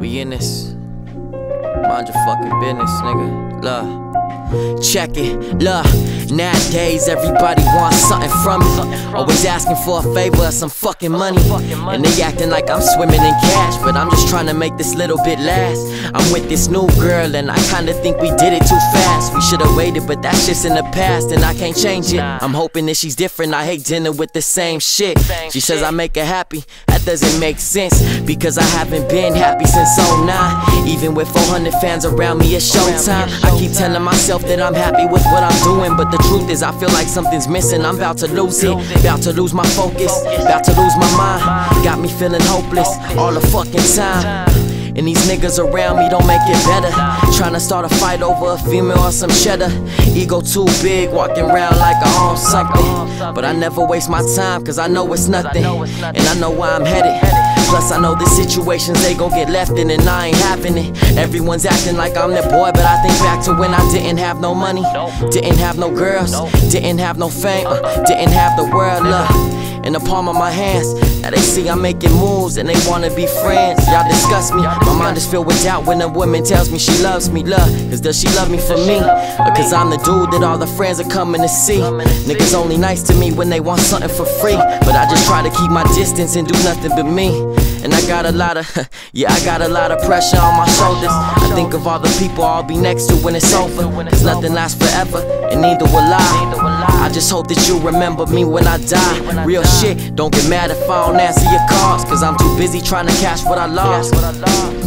We in this. Mind your fucking business, nigga. Love. Check it, look. Nowadays, everybody wants something from me. Always asking for a favor or some fucking money. And they acting like I'm swimming in cash, but I'm just trying to make this little bit last. I'm with this new girl, and I kinda think we did it too fast. We should've waited, but that's just in the past, and I can't change it. I'm hoping that she's different. I hate dinner with the same shit. She says I make her happy. That doesn't make sense because I haven't been happy since 09. Even with 400 fans around me, it's showtime. I keep telling myself that I'm happy with what I'm doing, but the truth is, I feel like something's missing. I'm about to lose it, about to lose my focus, about to lose my mind. Got me feeling hopeless all the fucking time. And these niggas around me don't make it better. Trying to start a fight over a female or some cheddar. Ego too big, walking around like I own something. But I never waste my time, cause I know it's nothing. And I know where I'm headed. Plus, I know the situations they gon' get left in, and I ain't having it. Everyone's acting like I'm their boy, but I think back to when I didn't have no money, didn't have no girls, didn't have no fame, uh, didn't have the world love in the palm of my hands. Now they see I'm making moves and they wanna be friends. Y'all disgust me. My mind is filled with doubt when a woman tells me she loves me. Love, cause does she love me for me? Or cause I'm the dude that all the friends are coming to see. Niggas only nice to me when they want something for free. But I just try to keep my distance and do nothing but me. And I got a lot of, yeah, I got a lot of pressure on my shoulders. I think of all the people I'll be next to when it's over. Cause nothing lasts forever, and neither will I. I just hope that you remember me when I die. Real shit, don't get mad if I don't answer your calls. Cause I'm too busy trying to cash what I lost.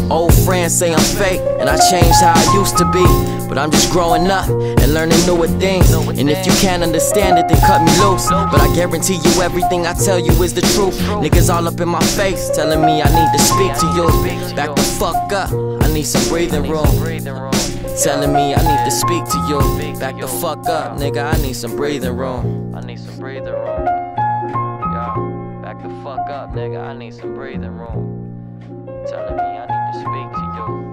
Old friends say I'm fake, and I changed how I used to be. But I'm just growing up and learning newer things. And if you can't understand it, then cut me loose. But I guarantee you everything I tell you is the truth. Niggas all up in my face telling me I need to speak to you. Back the fuck up, I need some breathing room. Telling me I need to speak to you. Back the fuck up, nigga, I need some breathing room. I need some breathing room. Back the fuck up, nigga, I need some breathing room. Telling me I need to speak to you.